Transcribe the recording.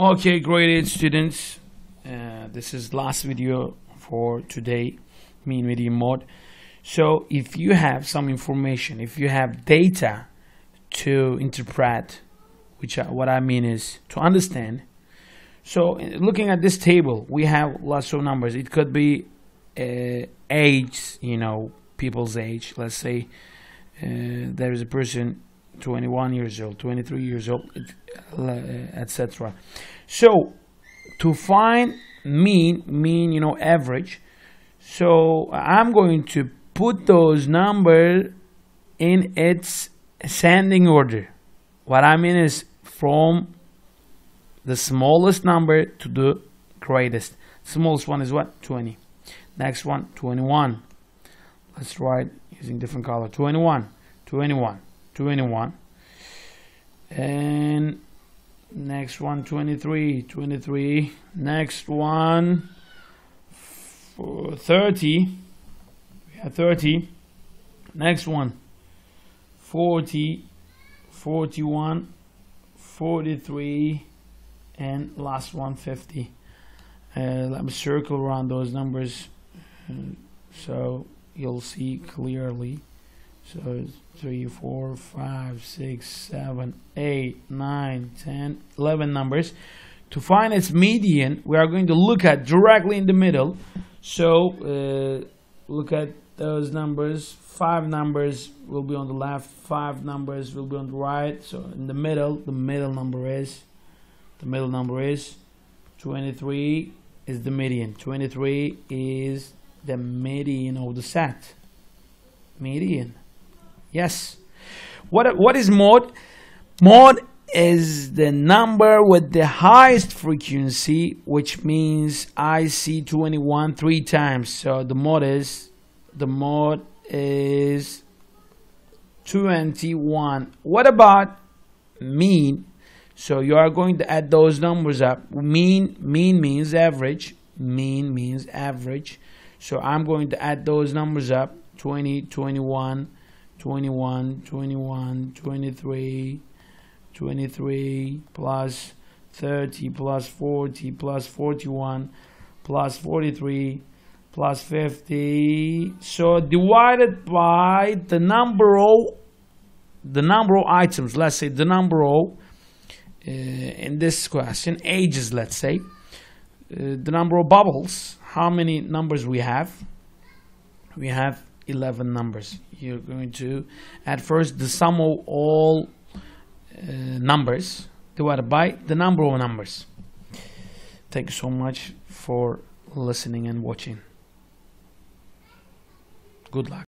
Okay, graded students. Uh, this is last video for today, mean median mode. So if you have some information, if you have data to interpret, which I, what I mean is to understand. So uh, looking at this table, we have lots of numbers. It could be uh, age, you know, people's age. Let's say uh, there is a person 21 years old, 23 years old, etc. Uh, so to find mean, mean, you know, average. So I'm going to put those numbers in its ascending order. What I mean is from the smallest number to the greatest. Smallest one is what? 20. Next one, 21. Let's write using different color. 21, 21. 21 and next one 23 23 next one 30 we have 30 next one 40 41 43 and last one 50 uh, let me circle around those numbers. Uh, so you'll see clearly so three, four, five, six, seven, eight, nine, ten, eleven numbers. To find its median, we are going to look at directly in the middle. So uh, look at those numbers. Five numbers will be on the left. Five numbers will be on the right. So in the middle, the middle number is the middle number is 23 is the median. 23 is the median of the set. Median. Yes. What, what is mode? Mode is the number with the highest frequency, which means I see 21 three times. So the mode is, the mode is 21. What about mean? So you are going to add those numbers up. Mean, mean means average. Mean means average. So I'm going to add those numbers up. 20, 21, 21, 21, 23, 23 plus 30 plus 40 plus 41 plus 43 plus 50 so divided by the number of the number of items let's say the number of uh, in this question ages let's say uh, the number of bubbles how many numbers we have? We have 11 numbers. You're going to add first the sum of all uh, numbers divided by the number of numbers. Thank you so much for listening and watching. Good luck